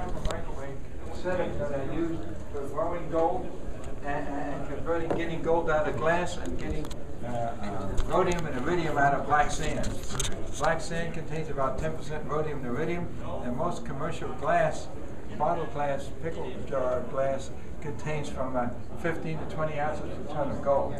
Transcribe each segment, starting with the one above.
of microwave settings that I use for growing gold and, and converting, getting gold out of glass and getting uh, uh, rhodium and iridium out of black sand. Black sand contains about 10% rhodium and iridium, and most commercial glass, bottle glass, pickle jar glass, contains from uh, 15 to 20 ounces a ton of gold.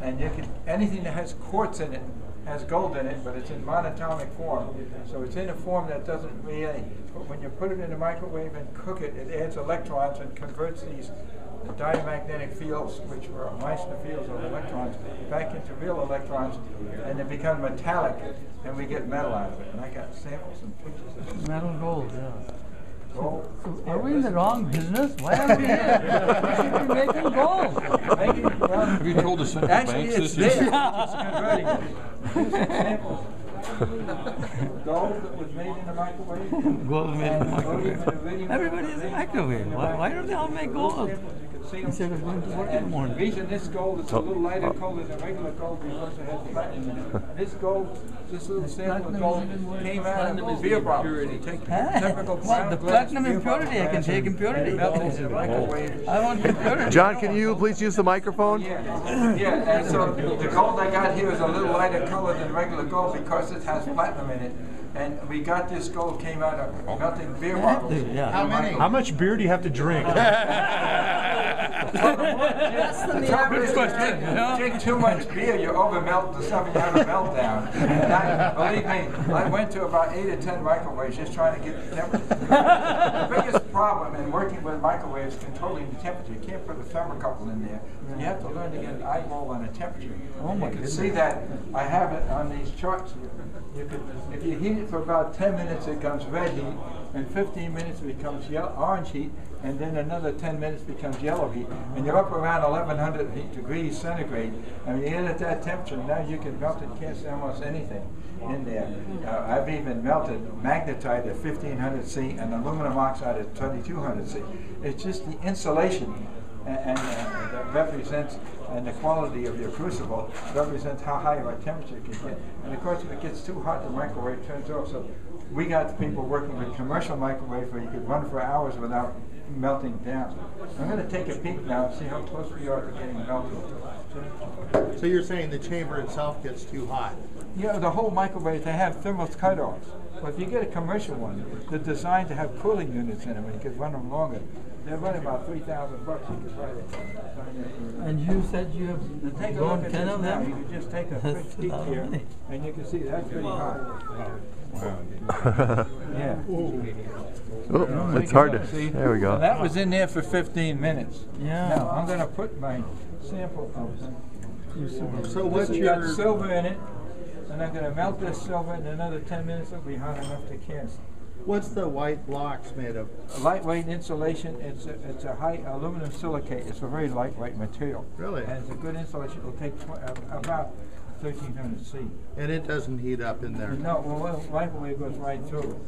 And you can anything that has quartz in it has gold in it, but it's in monatomic form. So it's in a form that doesn't really. But when you put it in a microwave and cook it, it adds electrons and converts these diamagnetic fields, which were Meissner fields of electrons, back into real electrons, and they become metallic, and we get metal out of it. And I got samples and pictures of this. Metal gold, yeah. Gold. Are we in the wrong business? Why are we here? We should be making gold. Making- well, Have you told the central Actually, banks it's this there. is? It's converting it. Here's some samples. Gold that was made in a microwave. Gold made in and a microwave. rhodium and iridium Everybody that has was microwave. Why- why don't they all make gold? You can see 'em. Instead going to work in the morning. The reason this gold is a little lighter color than regular gold because it has platinum in it. This gold, this little sample of gold is even worse. came out of is beer the bottles. impurity. You take Huh? typical Well, brown the glass platinum beer impurity, bottle I can glass take and- impurity. and melt it in the microwave. I want impurity. John, can you please use the microphone? Yeah, yeah, and so the gold I got here is a little lighter color than regular gold because it has platinum in it. And we got this gold came out of melting beer bottles. Yeah. How many? How much beer do you have to drink? The trouble is, question, you know? drink too much beer, you over melt the stuff and you have a meltdown. And I, believe me, I went to about eight or ten microwaves just trying to get the temperature. The biggest problem in working with microwaves is controlling the temperature. You can't put a thermocouple in there. You have to learn to get an eyeball on a temperature. Oh my You can goodness. see that, I have it on these charts. You could, if you heat it for about ten minutes, it comes red heat, and fifteen minutes becomes yellow, orange heat, and then another ten minutes becomes yellow heat, and you're up around eleven hundred degrees centigrade. And when you get at that temperature, now you can melt and cast almost anything in there. Uh, I've even melted magnetite at fifteen hundred C and aluminum oxide at twenty-two hundred C. It's just the insulation and, and uh, that represents and the quality of your crucible represents how high of a temperature can get. And of course, if it gets too hot, the microwave turns off. So we got people working with commercial microwave where you could run for hours without melting down. I'm going to take a peek now and see how close we are to getting melted. So you're saying the chamber itself gets too hot? You know, the whole microwave, they have thermal cutoffs. But if you get a commercial one, they're designed to have cooling units in them, and you can run them longer. They're running about three thousand bucks. You can buy it. And you said you have Now take a look at ten this of now. You them? can just take a That's quick a peek lot here, money. and you can see that's pretty hot. Yeah. Oh, it's hard to. See? There we So go. that was in there for 15 minutes. Yeah. Now I'm going to put my sample of So This what's has got silver in it, and I'm going to melt this silver in another 10 minutes. It'll be hot enough to cast. What's the white blocks made of? Lightweight insulation. It's a, it's a high aluminum silicate. It's a very lightweight material. Really? And it's a good insulation. It'll take tw- about 1300 C. And it doesn't heat up in there? No, well, microwave goes right through.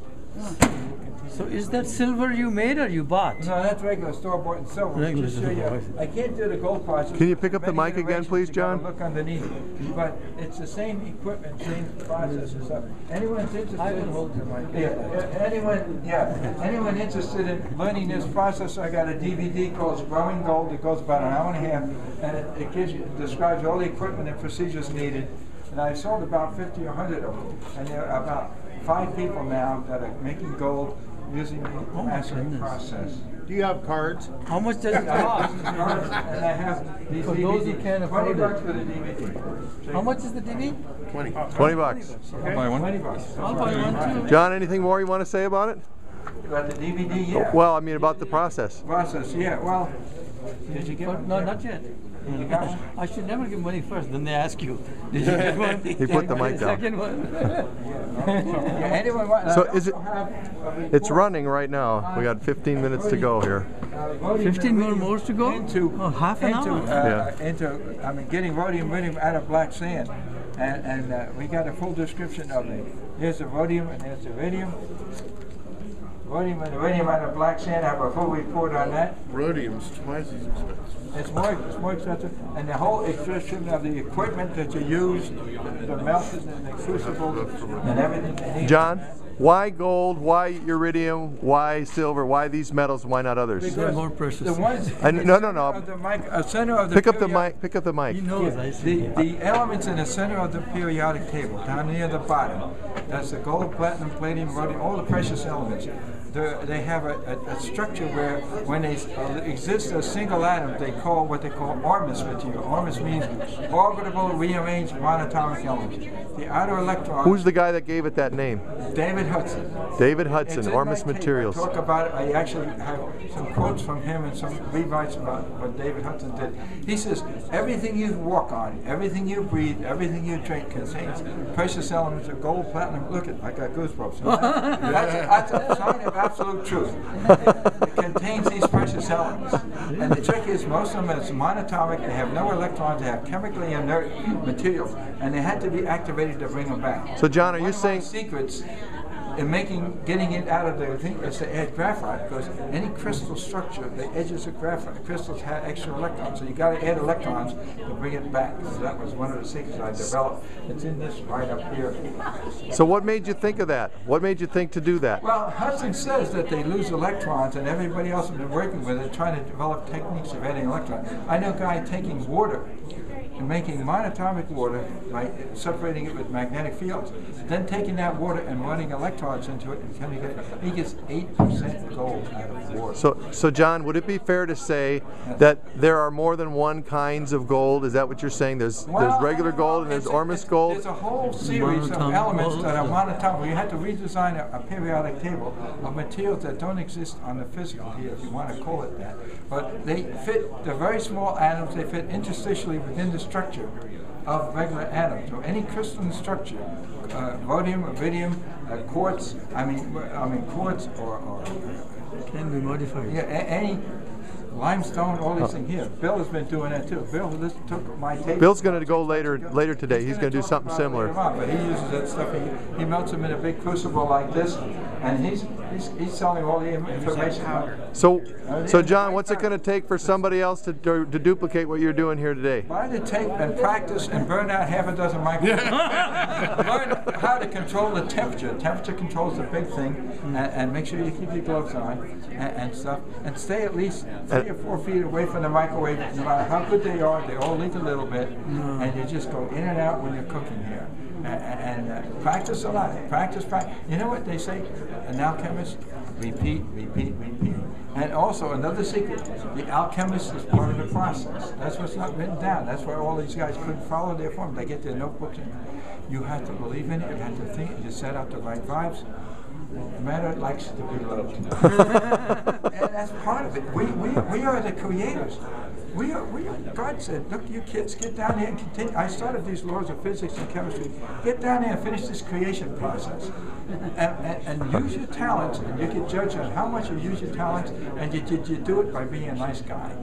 So is that silver you made or you bought? No, that's regular store bought and silver. Regular Just show you- I can't do the gold process. Can you pick up the mic again, please, John? Look underneath, but it's the same equipment, same process and stuff. Anyone's interested. I will hold your mic. Yeah, anyone, yeah, anyone interested in learning this process, I got a DVD called Growing Gold. It goes about an hour and a half, and it, it gives you, describes all the equipment and procedures needed. And I sold about fifty or hundred of them, and they're about five people now that are making gold using the Oh my mastering process. Do you have cards? How much does it cost? cards, and I have these For those who can't Twenty afford it. bucks for the DVD. How much is the DVD? Twenty. Twenty bucks. Okay? I'll buy one. Twenty bucks. I'll buy one too. John, anything more you want to say about it? About the DVD, yeah. Well, I mean about the process. Process, yeah, well, did you get But no, not yet. You got one? I should never give money first, then they ask you. Did you get one? He put the mic down. Second one. Yeah, anyone want? So is it- also have a It's running right now. We got 15 minutes to go here. uh, 15 more iridium more to go? Into, Oh, half an into, hour. uh, Yeah. into, I mean, getting rhodium, iridium out of black sand. And, and uh, we got a full description of it. Here's the rhodium and there's the iridium. Rhodium and iridium out of black sand. I have a full report on that. Rhodium's twice as expensive. It's more, it's more expensive, and the whole extraction of the equipment that you use, the, the melted and the crucibles and everything. John, why gold? Why iridium? Why silver? Why these metals? Why not others? Because more precious. The ones. I- the no, no, no. the mic- uh, center of the Pick up the mic. Pick up the mic. He knows, I The, the elements in the center of the periodic table, down near the bottom, that's the gold, platinum, palladium, rhodium, all the precious elements. They're, have a, a, a structure where, when they uh, exist as single atoms, they call what they call Ormus material. Ormus means orbitable, rearranged monatomic elements. The outer electron. Who's the guy that gave it that name? David Hudson. David Hudson, Ormus. Materials. I talk about it. I actually have some quotes from him and some rewrites about what David Hudson did. He says, everything you walk on, everything you breathe, everything you drink contains precious elements of gold, platinum. Look at, I got goosebumps. that's, that's a sign of absolute truth. It contains these precious elements. And the trick is, most of them is monatomic. They have no electrons. They have chemically inert materials, and they had to be activated to bring them back. So, John, are One you saying? secrets in making getting it out of the thing is to add graphite because any crystal structure, the edges of graphite crystals have extra electrons, so you got to add electrons to bring it back. So that was one of the secrets I developed. It's in this right up here. So, what made you think of that? What made you think to do that? Well, Hudson says that they lose electrons, and everybody else has been working with it, trying to develop techniques of adding electrons. I know a guy taking water and making monatomic water by separating it with magnetic fields, then taking that water and running electrons into it, and can get, he gets eight percent gold out of water. So, so John, would it be fair to say that there are more than one kinds of gold? Is that what you're saying? There's Well, there's regular gold and there's it's Ormus gold. There's a whole series of elements gold. that are monatomic. You had to redesign a, a periodic table of materials that don't exist on the physical here, if you want to call it that. But they fit, they're very small atoms, they fit interstitially within the structure of regular atoms. So any crystalline structure, uh, rhodium, iridium, uh, quartz, I mean, I mean quartz or, or Can be modified. yeah, any limestone, all these things here. Bill has been doing that too. Bill just took my tape. Bill's going to go later later today. He's going to do something similar. on, but he uses that stuff. He, he melts them in a big crucible like this, and he's he's, he's selling all the information. So, so John, what's it going to take for somebody else to, to to duplicate what you're doing here today? Buy the tape and practice and burn out half a dozen microphones. Learn how to control the temperature. Temperature controls the big thing, and, and make sure you keep your gloves on and, and stuff. And stay at least three or four feet away from the microwave. No matter how good they are, they all leak a little bit, and you just go in and out when you're cooking here. A- a- And, uh, practice a lot. Practice, practice. You know what they say? An alchemist, repeat, repeat, repeat. And also another secret: the alchemist is part of the process. That's what's not written down. That's why all these guys couldn't follow their form. They get their notebooks and you have to believe in it. You have to think. You set out the right vibes. Matter likes to be loved. and that's part of it. We, we, we are the creators. We are, we are, God said, look, you kids, get down here and continue. I started these laws of physics and chemistry. Get down there and finish this creation process. And, and, and use your talents, and you can judge on how much you use your talents, and you, you, you do it by being a nice guy.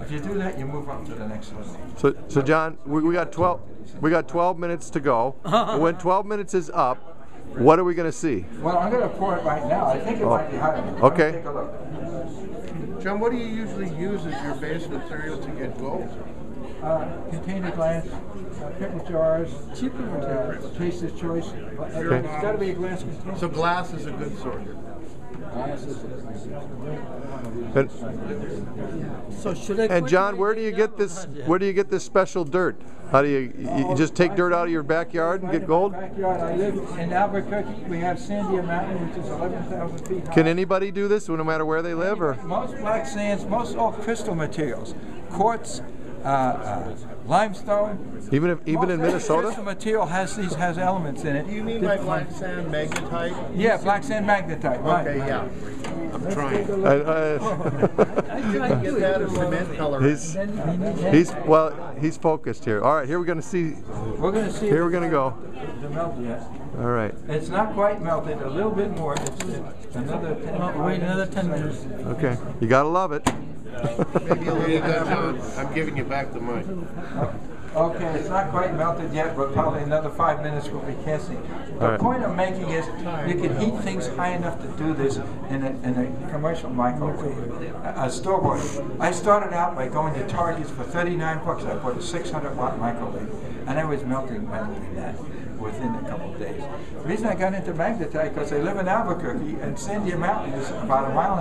If you do that, you move up to the next level. So, so John, we, we got 12 we got 12 minutes to go. when 12 minutes is up, what are we going to see? Well, I'm going to pour it right now. I think it might be hot. enough. Let me Okay. Take a look. John, what do you usually use as your base material to get gold? Uh, container glass, uh, pickle jars, cheaper uh, taster's choice. Uh, Okay. It's got to be a glass container. So glass is a good source. And, So should I? and John, where do you get this? Where do you get this special dirt? How do you you you just take dirt out of your backyard and get gold? Backyard. I live in Albuquerque. We have Sandia Mountain, which is 11,000 feet high. Can anybody do this, no matter where they live, or? Most black sands, most all crystal materials, quartz, uh, uh, limestone. Even if, even in most every Crystal Minnesota? material has these has elements in it. Do you mean by black sand magnetite? Yeah, black sand magnetite. Right. Okay, yeah. I'm trying. I Uh, uh, Get that as cement color. he's Then you need that. he's well, he's focused here. All right, here we're going to see. We're going to see. Here we're going to go. The melt yet. All right. It's not quite melted. A little bit more. It's, it's another 10. Oh, wait another 10 minutes. Okay. You gotta love it. Maybe a little bit. I'm giving you back the mic. Okay, it's not quite melted yet, but probably another five minutes will be casting. The All right. point I'm making is you can heat things high enough to do this in a, in a commercial microwave, a, a store bought. I started out by going to Target's for 39 bucks. I bought a 600 watt microwave, and I was melting metal in that within a couple of days. The reason I got into magnetite because I live in Albuquerque, and Sandia Mountain is about a mile